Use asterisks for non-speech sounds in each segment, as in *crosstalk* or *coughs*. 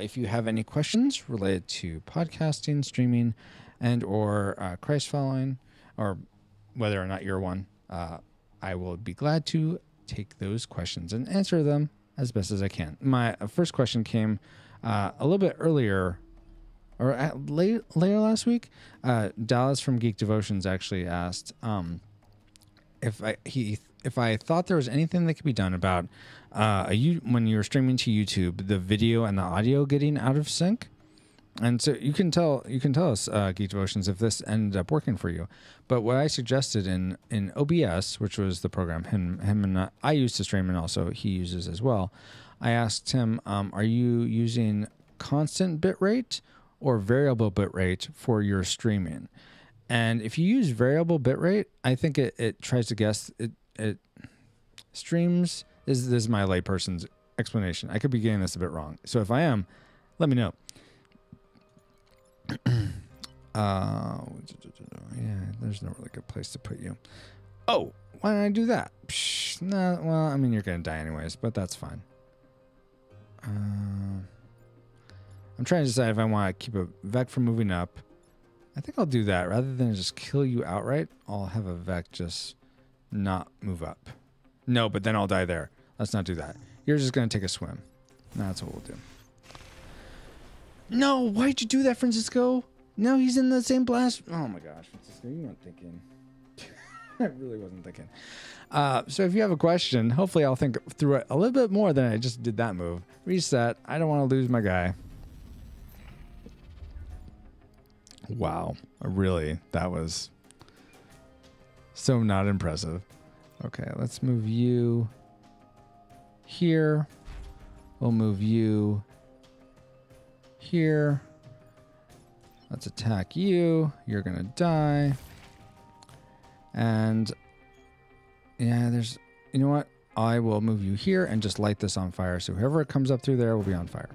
if you have any questions related to podcasting, streaming, and or uh, Christ following, or whether or not you're one, uh, I will be glad to take those questions and answer them as best as I can. My uh, first question came uh, a little bit earlier, or at late, later last week. Uh, Dallas from Geek Devotions actually asked um, if I he if I thought there was anything that could be done about uh, you when you're streaming to YouTube, the video and the audio getting out of sync. And so you can tell you can tell us uh, Geek Devotions if this ended up working for you. But what I suggested in in OBS, which was the program him him and uh, I used to stream, and also he uses as well. I asked him, um, "Are you using constant bitrate or variable bitrate for your streaming?" And if you use variable bitrate, I think it, it tries to guess it it streams. This, is my layperson's explanation. I could be getting this a bit wrong. So if I am, let me know. *clears throat* uh, yeah, there's no really good place to put you. Oh, why did I do that? Psh, nah, well, I mean, you're gonna die anyways, but that's fine. Uh, I'm trying to decide if I want to keep a Vek from moving up. I think I'll do that rather than just kill you outright. I'll have a Vek just not move up. No, but then I'll die there. Let's not do that. You're just gonna take a swim. That's what we'll do. No, why'd you do that, Francisco? No, he's in the same blast. Oh my gosh, Francisco, you weren't thinking. *laughs* I really wasn't thinking. Uh, so if you have a question, hopefully I'll think through it a little bit more than I just did that move. Reset. I don't want to lose my guy. Wow, really, that was so not impressive. Okay, let's move you here. We'll move you here. Let's attack you. You're to die. And yeah, there's, you know what? I will move you here and just light this on fire. So whoever comes up through there will be on fire.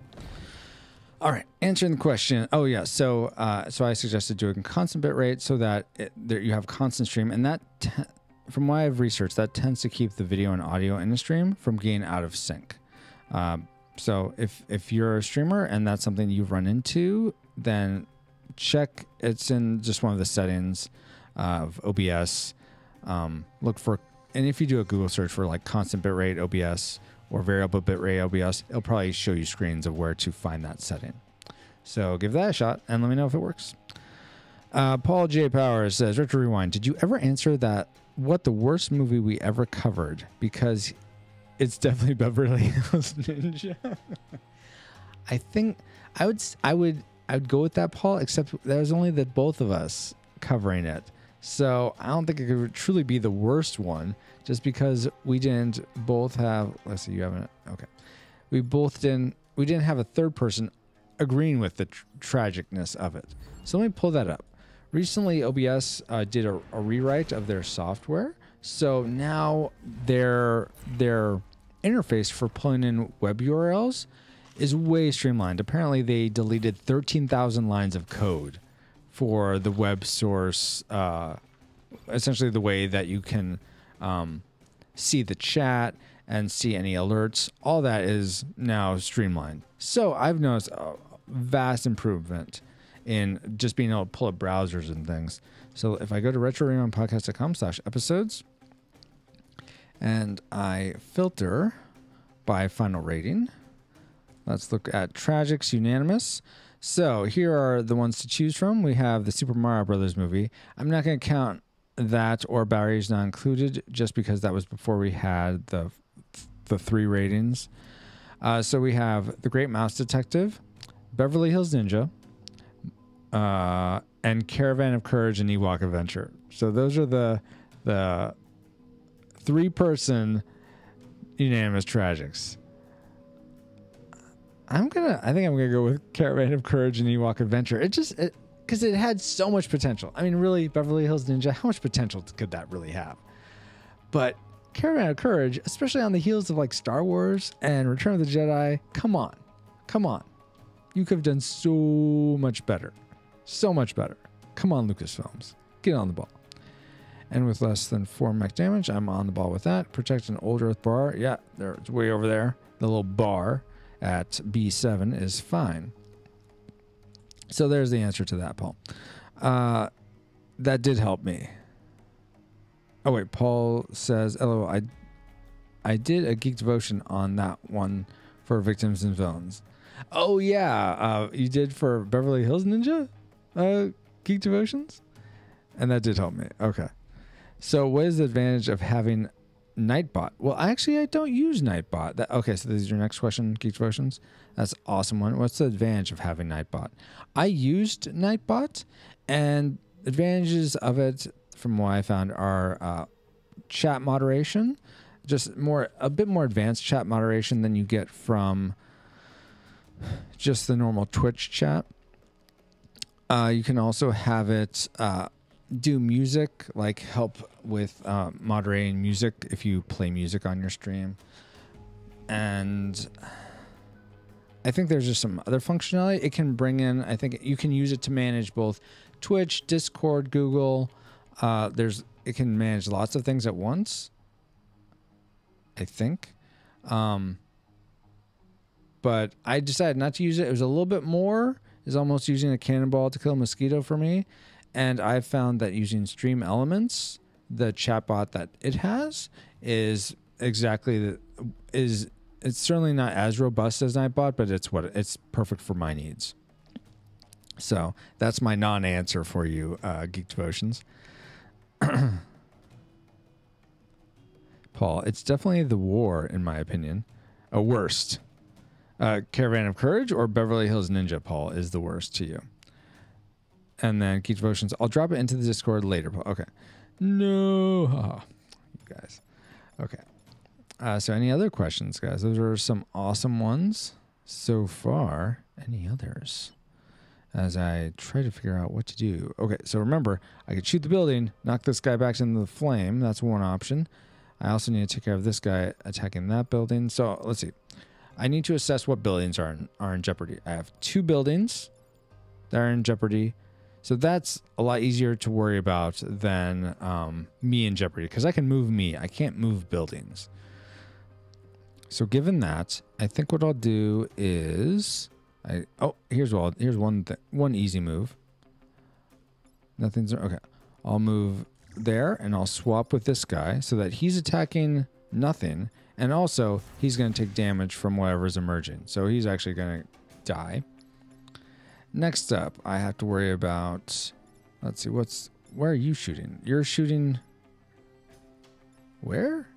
All right, answering the question. Oh yeah, so uh, so I suggested doing constant bit rate so that it, there you have constant stream, and that, from what I've researched, that tends to keep the video and audio in the stream from getting out of sync. Um, so if if you're a streamer and that's something you've run into, then check. It's in just one of the settings of OBS. Um, look for, and if you do a Google search for like constant bitrate OBS or variable bitrate OBS, it'll probably show you screens of where to find that setting. So give that a shot and let me know if it works. Uh, Paul J. Powers says, Retro Rewind, did you ever answer that what the worst movie we ever covered? Because it's definitely *laughs* Beverly Hills Ninja. *laughs* I think I would I would I would go with that, Paul. Except there was only the both of us covering it, so I don't think it could truly be the worst one. Just because we didn't both have. Let's see, you haven't. Okay, we both didn't. We didn't have a third person agreeing with the tr- tragicness of it. So let me pull that up. Recently, OBS uh, did a, a rewrite of their software so now their their interface for pulling in web URLs is way streamlined. Apparently, they deleted 13,000 lines of code for the web source. Uh, essentially, the way that you can um, see the chat and see any alerts. All that is now streamlined. So I've noticed a vast improvement in just being able to pull up browsers and things. So if I go to retrorewindpodcast.com slash episodes, and I filter by final rating. Let's look at Tragics Unanimous. So here are the ones to choose from. We have the Super Mario Brothers movie. I'm not going to count that or Barry's not included just because that was before we had the the three ratings. Uh, so we have The Great Mouse Detective, Beverly Hills Ninja, uh, and Caravan of Courage and Ewok Adventure. So those are the the three person unanimous tragics. I'm gonna. I think I'm gonna go with Caravan of Courage and Ewok Adventure. It just because it, it, had so much potential. I mean, really, Beverly Hills Ninja. How much potential could that really have? But Caravan of Courage, especially on the heels of like Star Wars and Return of the Jedi. Come on, come on. You could have done so much better, so much better. Come on, Lucasfilms, get on the ball and with less than 4 mech damage. I'm on the ball with that. Protect an old earth bar. Yeah, there, it's way over there. The little bar. At B7 is fine. So there's the answer to that, Paul. Uh, that did help me. Oh wait, Paul says, "LOL, I, I did a geek devotion on that one for victims and villains." Oh yeah, uh, you did for Beverly Hills Ninja, uh, geek devotions, and that did help me. Okay, so what is the advantage of having Nightbot? Well, actually, I don't use Nightbot. That, okay, so this is your next question, geek devotions. That's awesome one. What's the advantage of having Nightbot? I used Nightbot, and advantages of it, from what I found, are uh, chat moderation, just more a bit more advanced chat moderation than you get from just the normal Twitch chat. Uh, you can also have it uh, do music, like help with uh, moderating music if you play music on your stream. And I think there's just some other functionality it can bring in. I think you can use it to manage both Twitch, Discord, Google. Uh, there's it can manage lots of things at once. I think. Um, but I decided not to use it. It was a little bit more. Is almost using a cannonball to kill a mosquito for me, and I found that using Stream Elements, the chatbot that it has, is exactly the is it's certainly not as robust as Nightbot, but it's what it's perfect for my needs. So that's my non-answer for you, uh, Geek Devotions. *coughs* Paul, it's definitely the war, in my opinion. A worst. Uh, Caravan of Courage or Beverly Hills Ninja, Paul, is the worst to you. And then Geek Devotions. I'll drop it into the Discord later. Okay. No. Oh, *laughs* you guys. Okay. Uh, so, any other questions, guys? Those are some awesome ones so far. Any others? As I try to figure out what to do. Okay, so remember, I could shoot the building, knock this guy back into the flame. That's one option. I also need to take care of this guy attacking that building. So let's see. I need to assess what buildings are in, are in jeopardy. I have two buildings that are in jeopardy. So that's a lot easier to worry about than um, me in jeopardy because I can move me. I can't move buildings. So given that, I think what I'll do is I oh here's here's one one easy move. Nothing's okay. I'll move there and I'll swap with this guy so that he's attacking nothing and also he's going to take damage from whatever's emerging. So he's actually going to die. Next up, I have to worry about let's see what's where are you shooting? You're shooting where?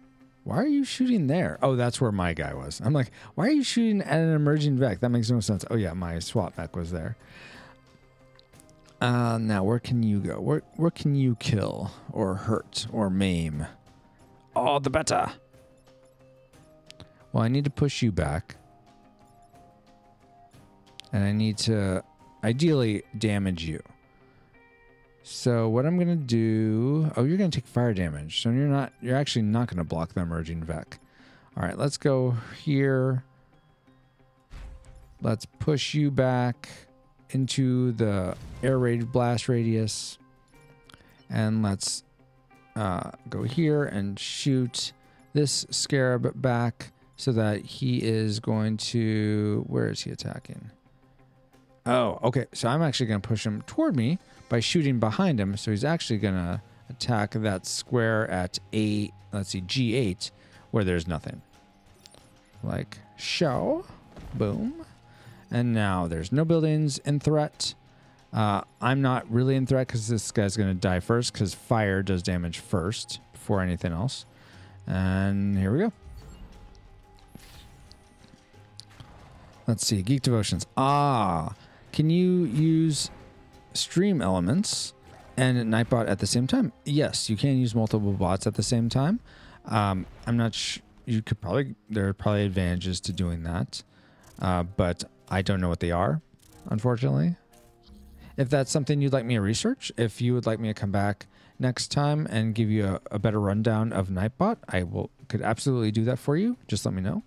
Why are you shooting there? Oh, that's where my guy was. I'm like, why are you shooting at an emerging Vek? That makes no sense. Oh yeah, my swap Vek was there. Uh, now where can you go? Where where can you kill or hurt or maim? All the better. Well, I need to push you back. And I need to ideally damage you. So what I'm gonna do? Oh, you're gonna take fire damage. So you're not. You're actually not gonna block the emerging Vek. All right, let's go here. Let's push you back into the air raid blast radius, and let's uh, go here and shoot this scarab back so that he is going to. Where is he attacking? Oh, okay. So I'm actually going to push him toward me by shooting behind him. So he's actually going to attack that square at A, let's see, G8, where there's nothing. Like, show. Boom. And now there's no buildings in threat. Uh, I'm not really in threat because this guy's going to die first because fire does damage first before anything else. And here we go. Let's see. Geek Devotions. Ah. Can you use stream elements and Nightbot at the same time? Yes, you can use multiple bots at the same time. Um, I'm not sure. You could probably, there are probably advantages to doing that. Uh, but I don't know what they are, unfortunately. If that's something you'd like me to research, if you would like me to come back next time and give you a, a better rundown of Nightbot, I will could absolutely do that for you. Just let me know.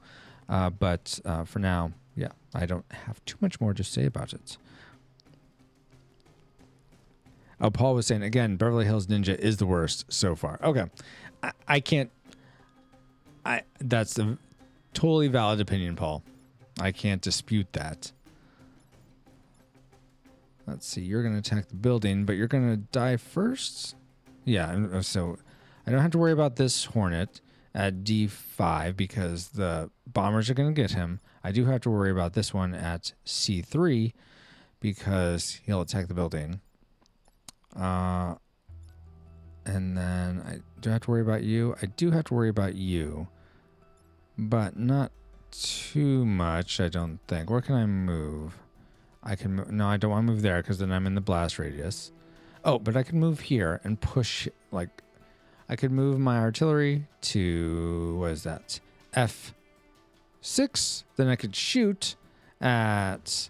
Uh, but uh, for now, yeah, I don't have too much more to say about it. Oh, Paul was saying again, Beverly Hills Ninja is the worst so far. Okay, I, I can't. I that's a totally valid opinion, Paul. I can't dispute that. Let's see. You're to attack the building, but you're to die first. Yeah. uh, So I don't have to worry about this Hornet at D5 because the bombers are going to get him. I do have to worry about this one at C3 because he'll attack the building. Uh, and then I do have to worry about you. I do have to worry about you, but not too much, I don't think. Where can I move? I can move. No, I don't want to move there because then I'm in the blast radius. Oh, but I can move here and push, like, I could move my artillery to, what is that? F6. Then I could shoot at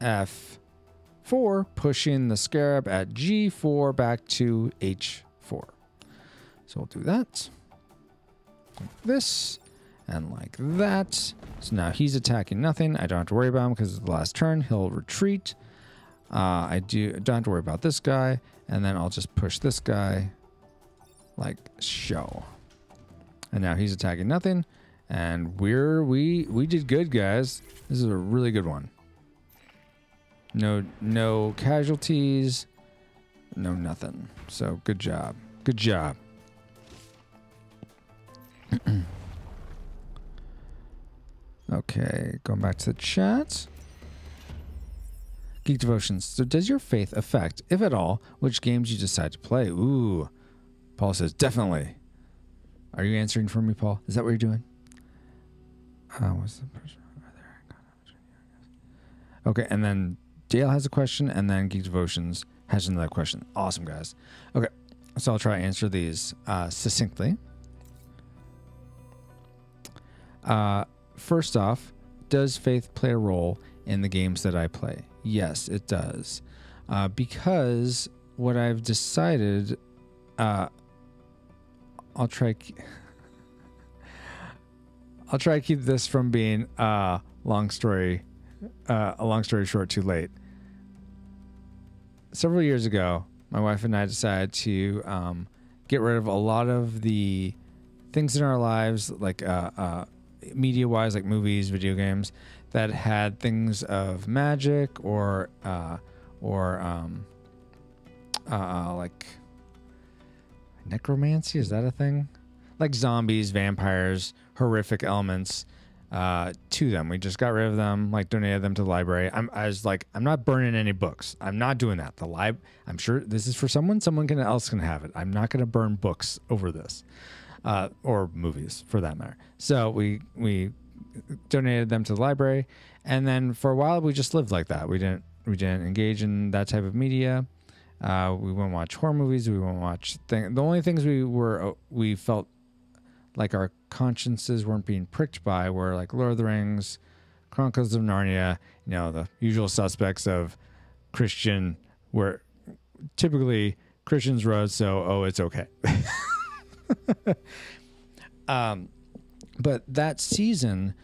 F4, pushing the scarab at G4 back to H4. So we'll do that. Like this and like that. So now he's attacking nothing. I don't have to worry about him because it's the last turn. He'll retreat. Uh, I do don't have to worry about this guy, and then I'll just push this guy like show. And now he's attacking nothing, and we're we we did good, guys. This is a really good one. No no casualties, no nothing. So good job, good job. *clears throat* Okay, going back to the chat. Geek Devotions. So, does your faith affect, if at all, which games you decide to play? Ooh. Paul says, definitely. Are you answering for me, Paul? Is that what you're doing? Uh, what's the person? Okay, and then Dale has a question, and then Geek Devotions has another question. Awesome, guys. Okay, so I'll try to answer these uh, succinctly. Uh, first off, does faith play a role in the games that I play? Yes, it does. Uh, because what I've decided, uh, I'll try. I'll try to keep this from being uh, long story, uh, a long story short, too late. Several years ago, my wife and I decided to um, get rid of a lot of the things in our lives, like uh, uh, media wise, like movies, video games, that had things of magic or uh, or um, uh, like necromancy. Is that a thing? Like zombies, vampires, horrific elements uh, to them. We just got rid of them, like donated them to the library. I'm, I was like, I'm not burning any books. I'm not doing that. The lib, I'm sure this is for someone. Someone can, else can have it. I'm not going to burn books over this, uh, or movies for that matter. So we we donated them to the library, and then for a while we just lived like that. We didn't we didn't engage in that type of media. Uh, we wouldn't watch horror movies. We wouldn't watch thing. The only things we were we felt like our consciences weren't being pricked by were like Lord of the Rings, Chronicles of Narnia. You know the usual suspects of Christian, where typically Christians wrote so oh it's okay. *laughs* um, but that season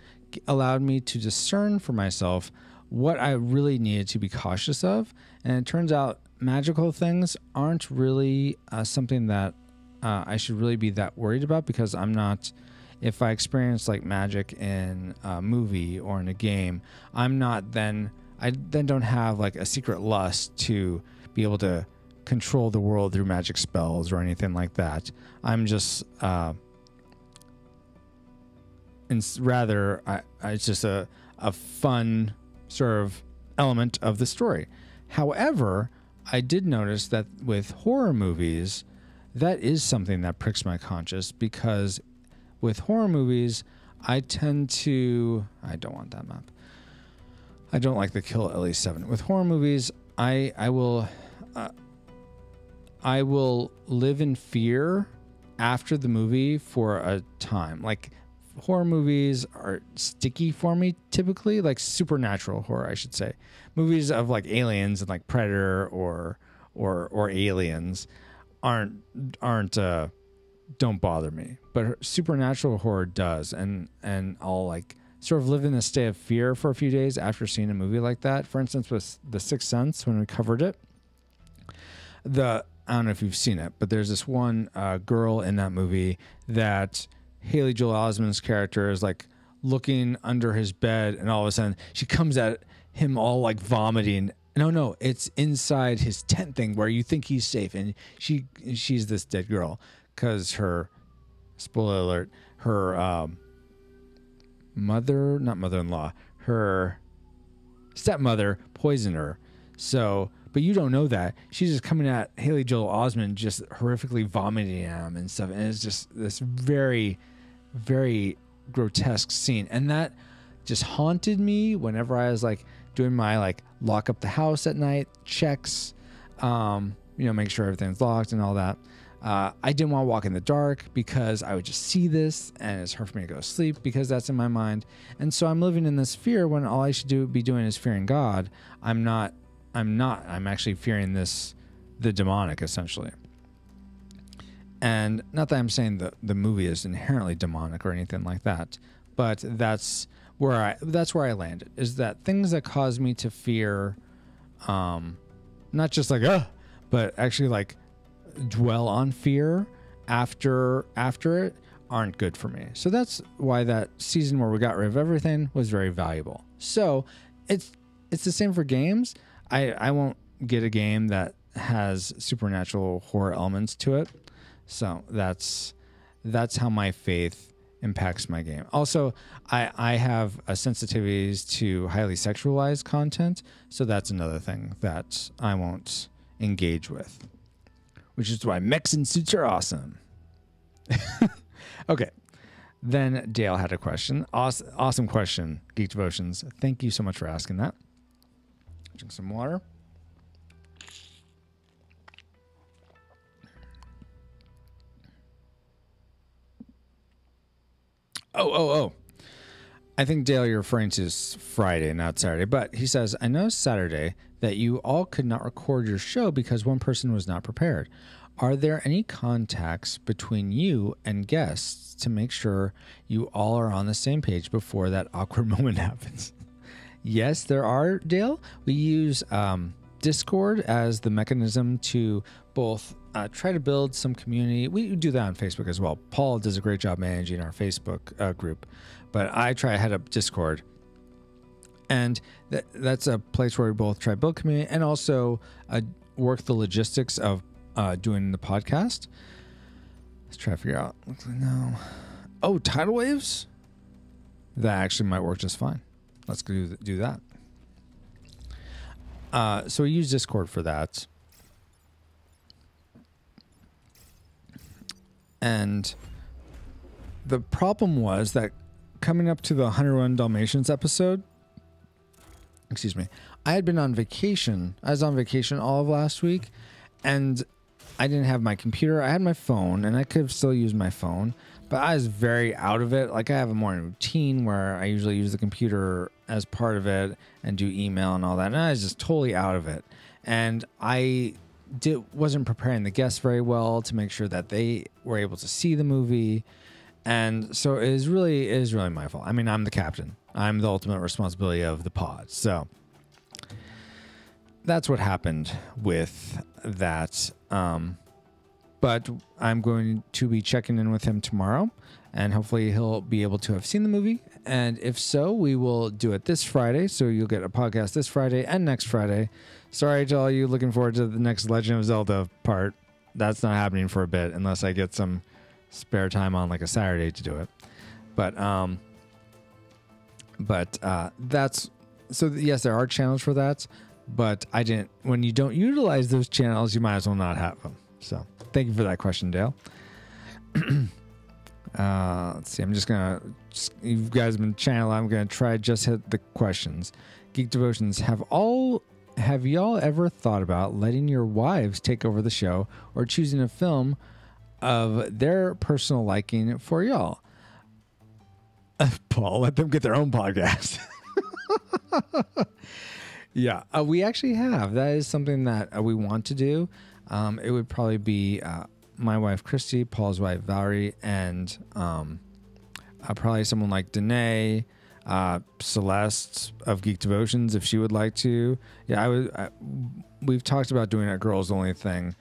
allowed me to discern for myself what I really needed to be cautious of, and it turns out magical things aren't really uh, something that uh, I should really be that worried about because I'm not. If I experience like magic in a movie or in a game, I'm not then. I then don't have like a secret lust to be able to control the world through magic spells or anything like that. I'm just. Uh, and rather, I, I, it's just a a fun sort of element of the story. However, I did notice that with horror movies, that is something that pricks my conscience because with horror movies, I tend to. I don't want that map. I don't like the kill at least seven. With horror movies, I I will. Uh, I will live in fear after the movie for a time. Like horror movies are sticky for me typically, like supernatural horror, I should say. Movies of like aliens and like Predator or or or aliens aren't aren't uh don't bother me. But supernatural horror does and and I'll like sort of live in a state of fear for a few days after seeing a movie like that. For instance, with The Sixth Sense when we covered it, the I don't know if you've seen it, but there's this one uh, girl in that movie that Haley Joel Osment's character is like looking under his bed, and all of a sudden she comes at him all like vomiting. No, no, it's inside his tent thing where you think he's safe, and she she's this dead girl because her spoiler alert, her um, mother, not mother-in-law, her stepmother poisoned her. So, but you don't know that. She's just coming at Haley Joel Osment, just horrifically vomiting at him and stuff. And it's just this very, very grotesque scene. And that just haunted me whenever I was like doing my like lock up the house at night checks, um, you know, make sure everything's locked and all that. Uh, I didn't want to walk in the dark because I would just see this and it's hard for me to go to sleep because that's in my mind. And so I'm living in this fear when all I should do be doing is fearing God. I'm not. I'm not. I'm actually fearing this, the demonic essentially. And not that I'm saying the the movie is inherently demonic or anything like that, but that's where I that's where I landed is that things that cause me to fear, um, not just like uh, but actually like dwell on fear after after it aren't good for me. So that's why that season where we got rid of everything was very valuable. So it's it's the same for games. I I won't get a game that has supernatural horror elements to it. So that's that's how my faith impacts my game. Also, I I have sensitivities to highly sexualized content, so that's another thing that I won't engage with which is why Mexican suits are awesome. *laughs* okay. Then Dale had a question. Awesome, awesome question, Geek Devotions. Thank you so much for asking that. Drink some water. Oh, oh, oh. I think Dale, you're referring to Friday, not Saturday. But he says, I know Saturday that you all could not record your show because one person was not prepared. Are there any contacts between you and guests to make sure you all are on the same page before that awkward *laughs* moment happens? yes, there are, Dale. We use um, Discord as the mechanism to both uh, try to build some community. We do that on Facebook as well. Paul does a great job managing our Facebook uh, group but I try to head up Discord. And that, that's a place where we both try to build community and also uh, work the logistics of uh, doing the podcast. Let's try to figure out. No. Oh, tidal waves. That actually might work just fine. Let's do do that. Uh, so we use Discord for that. And the problem was that coming up to the 101 Dalmatians episode, excuse me, I had been on vacation. I was on vacation all of last week, and I didn't have my computer. I had my phone, and I could have still used my phone, but I was very out of it. Like I have a morning routine where I usually use the computer as part of it and do email and all that, and I was just totally out of it. And I did wasn't preparing the guests very well to make sure that they were able to see the movie and so it is really it is really my fault. I mean, I'm the captain. I'm the ultimate responsibility of the pod. So that's what happened with that. Um, but I'm going to be checking in with him tomorrow, and hopefully he'll be able to have seen the movie. And if so, we will do it this Friday. So you'll get a podcast this Friday and next Friday. Sorry to all you looking forward to the next Legend of Zelda part. That's not happening for a bit unless I get some spare time on like a Saturday to do it. But um, but uh, that's so yes, there are channels for that. But I didn't. When you don't utilize those channels, you might as well not have them. So thank you for that question, Dale. *clears throat* uh, let's see. I'm just gonna. Just, you guys have been channel. I'm gonna try just hit the questions. Geek devotions have all. Have y'all ever thought about letting your wives take over the show or choosing a film of their personal liking for y'all. *laughs* Paul, let them get their own podcast. *laughs* yeah, uh, we actually have. That is something that uh, we want to do. Um, it would probably be uh, my wife Christy, Paul's wife Valerie, and um, uh, probably someone like Danae, uh, Celeste of Geek Devotions, if she would like to. Yeah, I would. we've talked about doing a girls only thing.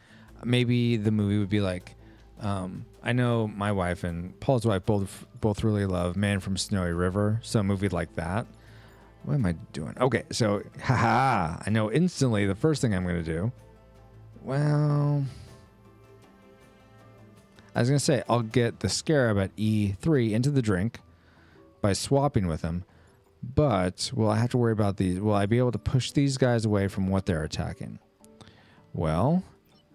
Maybe the movie would be like Um, I know my wife and Paul's wife both both really love Man from Snowy River, so a movie like that. What am I doing? Okay, so *laughs* haha, I know instantly the first thing I'm gonna do. Well, I was gonna say I'll get the scarab at E3 into the drink by swapping with him, but will I have to worry about these? Will I be able to push these guys away from what they're attacking? Well,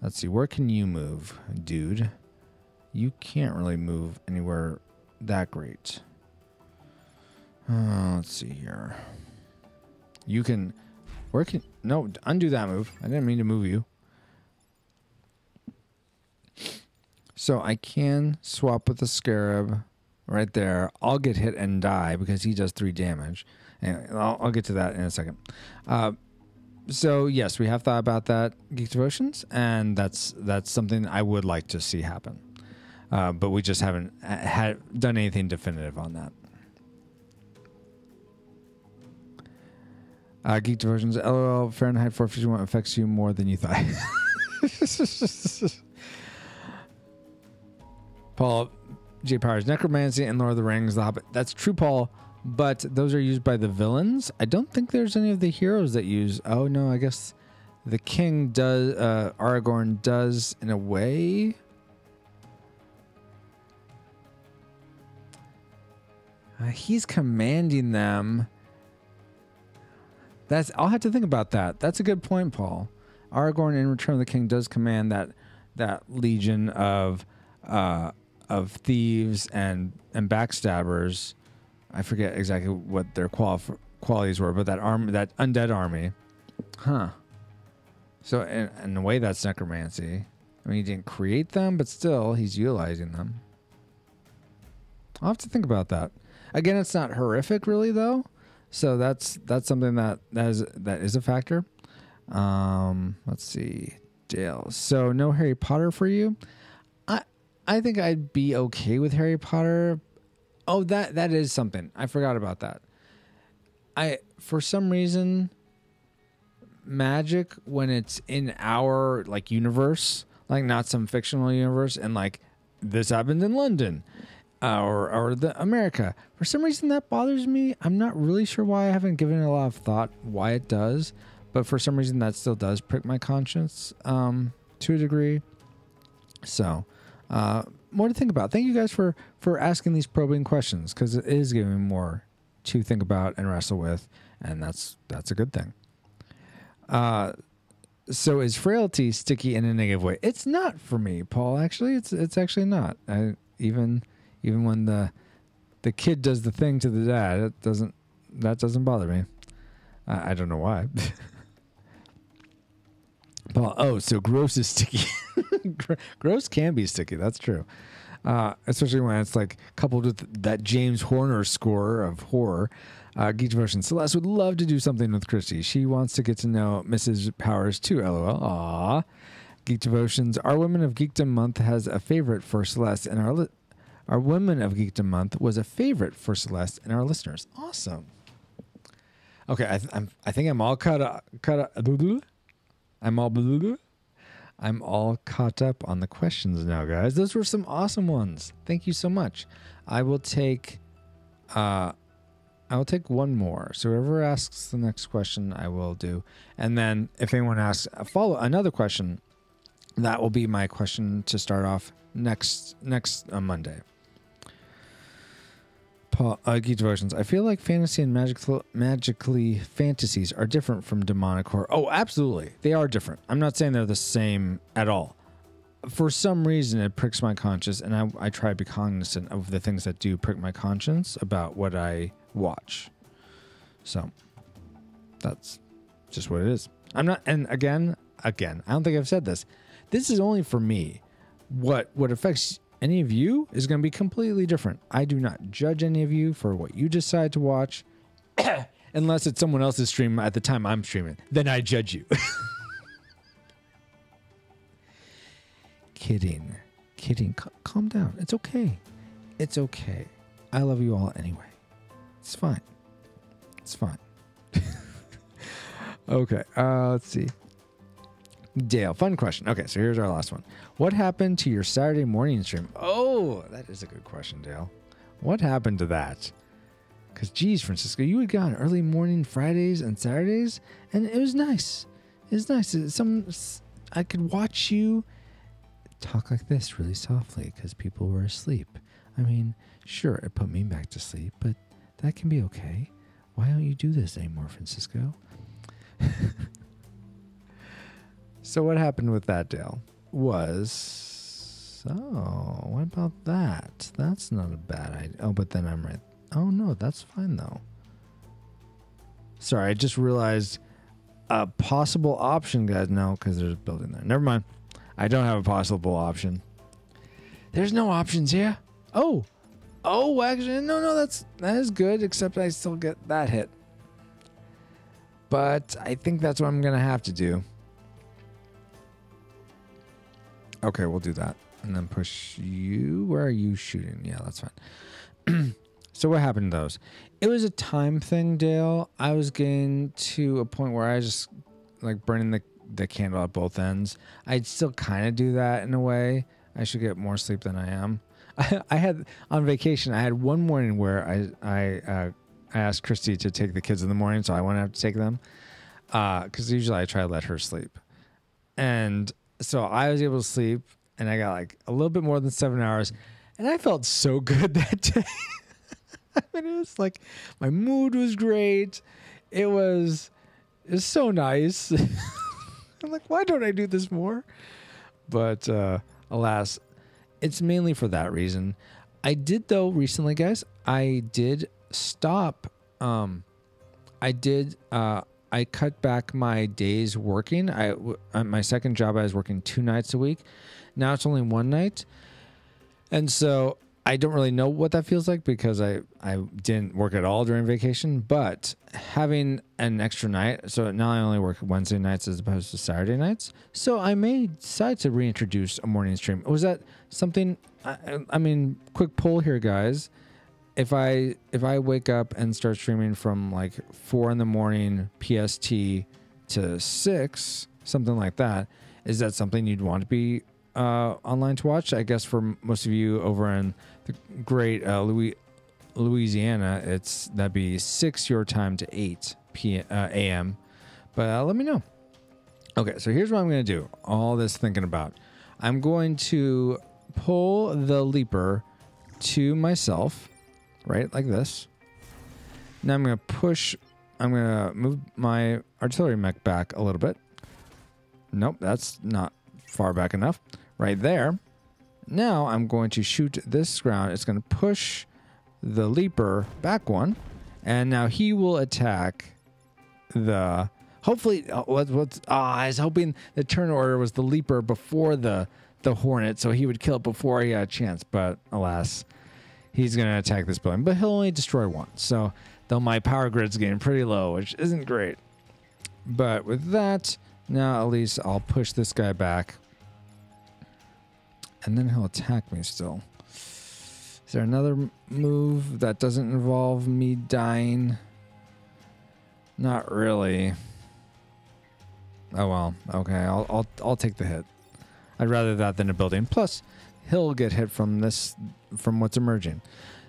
let's see. Where can you move, dude? You can't really move anywhere that great. Uh, let's see here. You can. Where can. No, undo that move. I didn't mean to move you. So I can swap with the scarab right there. I'll get hit and die because he does three damage. Anyway, I'll, I'll get to that in a second. Uh, so yes, we have thought about that geek devotions, and that's that's something I would like to see happen. Uh, but we just haven't uh, had done anything definitive on that. Uh, Geek Devotions, LOL, Fahrenheit 451 affects you more than you thought. *laughs* Paul, J Powers, Necromancy, and Lord of the Rings, The Hobbit. That's true, Paul, but those are used by the villains. I don't think there's any of the heroes that use. Oh, no, I guess the king does, uh, Aragorn does in a way. Uh, he's commanding them. That's I'll have to think about that. That's a good point, Paul. Aragorn in Return of the King does command that that legion of uh, of thieves and and backstabbers. I forget exactly what their quali- qualities were, but that army, that undead army, huh? So in, in a way, that's necromancy. I mean, he didn't create them, but still, he's utilizing them. I'll have to think about that. Again, it's not horrific, really, though. So that's that's something that that is that is a factor. Um, let's see, Dale. So no Harry Potter for you. I think I'd be okay with Harry Potter. Oh, that that is something I forgot about that. I for some reason, magic when it's in our like universe, like not some fictional universe, and like this happened in London or or the America. For some reason that bothers me. I'm not really sure why I haven't given it a lot of thought why it does, but for some reason that still does prick my conscience um, to a degree. So, uh, more to think about. Thank you guys for for asking these probing questions because it is giving me more to think about and wrestle with, and that's that's a good thing. Uh, so is frailty sticky in a negative way? It's not for me, Paul. Actually, it's it's actually not. I even even when the the kid does the thing to the dad, it doesn't that doesn't bother me. I, I don't know why. *laughs* Paul, oh, so gross is sticky. *laughs* gross can be sticky. That's true. Uh, especially when it's like coupled with that James Horner score of horror. Uh, Geek Devotion. Celeste would love to do something with Christy. She wants to get to know Mrs. Powers too. LOL. Aww. Geek Devotions. Our Women of Geekdom month has a favorite for Celeste, and our our Women of Geekdom month was a favorite for Celeste and our listeners. Awesome. Okay, I, th- I'm, I think I'm all caught up. Caught up I'm all. blue. I'm all caught up on the questions now, guys. Those were some awesome ones. Thank you so much. I will take. Uh, I will take one more. So whoever asks the next question, I will do. And then if anyone asks follow another question, that will be my question to start off next next uh, Monday. Paul, uh, Devotions. I feel like fantasy and magical, magically fantasies are different from demonic horror. Oh, absolutely. They are different. I'm not saying they're the same at all. For some reason, it pricks my conscience, and I, I try to be cognizant of the things that do prick my conscience about what I watch. So, that's just what it is. I'm not, and again, again, I don't think I've said this. This is only for me. What what affects any of you is going to be completely different. I do not judge any of you for what you decide to watch, *coughs* unless it's someone else's stream at the time I'm streaming. Then I judge you. *laughs* kidding, kidding. C- calm down. It's okay. It's okay. I love you all anyway. It's fine. It's fine. *laughs* okay. Uh, let's see. Dale, fun question. Okay, so here's our last one. What happened to your Saturday morning stream? Oh, that is a good question, Dale. What happened to that? Because, geez, Francisco, you had gone early morning Fridays and Saturdays, and it was nice. It was nice. Some I could watch you talk like this really softly because people were asleep. I mean, sure, it put me back to sleep, but that can be okay. Why don't you do this anymore, Francisco? *laughs* so, what happened with that, Dale, was. Oh, what about that? That's not a bad idea. Oh, but then I'm right. Oh, no, that's fine, though. Sorry, I just realized a possible option, guys. No, because there's a building there. Never mind. I don't have a possible option. There's no options here. Oh, oh, actually, no, no, that's that is good. Except I still get that hit. But I think that's what I'm gonna have to do. Okay, we'll do that, and then push you. Where are you shooting? Yeah, that's fine. *clears throat* so what happened to those? It was a time thing, Dale. I was getting to a point where I was just like burning the the candle at both ends. I'd still kind of do that in a way. I should get more sleep than I am. *laughs* I, had on vacation. I had one morning where I I uh, I asked Christy to take the kids in the morning, so I wouldn't have to take them. Because uh, usually I try to let her sleep, and so I was able to sleep, and I got like a little bit more than seven hours, and I felt so *laughs* good that day. I mean, it was like my mood was great. It was it was so nice. *laughs* I'm like, why don't I do this more? But uh, alas, it's mainly for that reason. I did though recently, guys. I did stop. Um, I did. Uh, I cut back my days working. I uh, my second job, I was working two nights a week. Now it's only one night, and so I don't really know what that feels like because I, I didn't work at all during vacation, but having an extra night, so now I only work Wednesday nights as opposed to Saturday nights. So I may decide to reintroduce a morning stream. Was that something? I, I mean, quick poll here, guys. If I if I wake up and start streaming from like four in the morning PST to six, something like that, is that something you'd want to be uh, online to watch. I guess for most of you over in the great uh, Louis, Louisiana, it's that'd be six your time to eight p uh, a.m. But uh, let me know. Okay, so here's what I'm to do. All this thinking about, I'm going to pull the leaper to myself, right like this. Now I'm going to push. I'm going to move my artillery mech back a little bit. Nope, that's not far back enough right there. Now I'm going to shoot this ground. It's going to push the leaper back one, and now he will attack the. Hopefully, uh, what, what's ah, I was hoping the turn order was the leaper before the the hornet, so he would kill it before he had a chance. But alas, he's going to attack this building, but he'll only destroy one. So though my power grid's getting pretty low, which isn't great. But with that, now at least I'll push this guy back and then he'll attack me still. Is there another move that doesn't involve me dying? Not really. Oh well, okay. I'll I'll I'll take the hit. I'd rather that than a building. Plus, he'll get hit from this from what's emerging.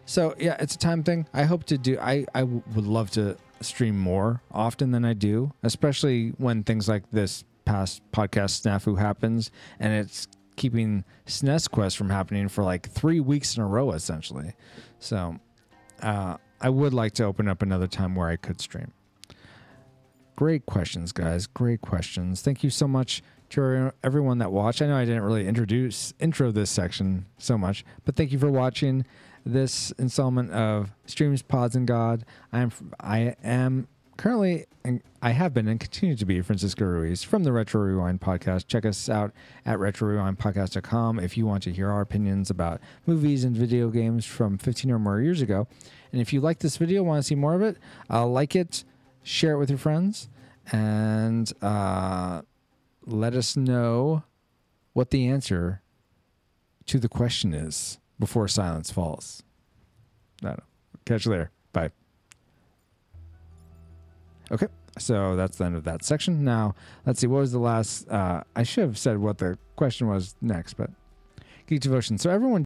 So yeah, it's a time thing. I hope to do. I I would love to stream more often than I do, especially when things like this past podcast snafu happens and it's keeping SNES Quest from happening for like three weeks in a row, essentially. So uh, I would like to open up another time where I could stream. Great questions, guys. Great questions. Thank you so much to everyone that watched. I know I didn't really introduce intro this section so much, but thank you for watching this installment of Streams, Pods, and God. I am I am currently, and I have been and continue to be Francisco Ruiz from the Retro Rewind podcast. Check us out at retrorewindpodcast.com if you want to hear our opinions about movies and video games from 15 or more years ago. And if you like this video, want to see more of it, uh, like it, share it with your friends, and uh, let us know what the answer to the question is before silence falls. I don't know. Catch you later. Bye. Okay. So that's the end of that section. Now, let's see. What was the last? Uh, I should have said what the question was next, but Geek Devotion. So everyone